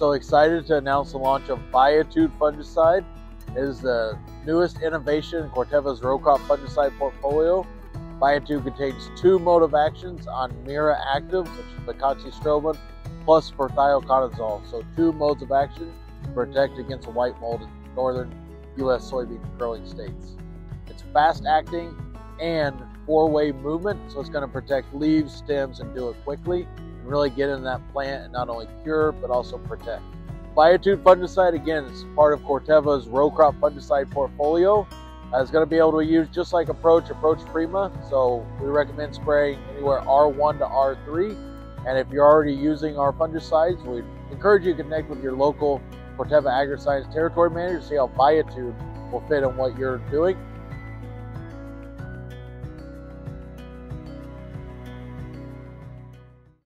So excited to announce the launch of Viatude fungicide. It is the newest innovation in Corteva's row crop fungicide portfolio. Viatude contains two mode of actions on Mira Active, which is the picoxystrobin, plus prothioconazole. So two modes of action to protect against white mold in northern U.S. soybean growing states. It's fast acting and four-way movement, so it's going to protect leaves, stems, and do it quickly and really get in that plant and not only cure but also protect. Viatude fungicide again is part of Corteva's row crop fungicide portfolio. Uh, it's going to be able to be used just like Aproach, Aproach Prima. So we recommend spraying anywhere R1 to R3. And if you're already using our fungicides, we encourage you to connect with your local Corteva AgriScience territory manager to see how Viatude will fit in what you're doing.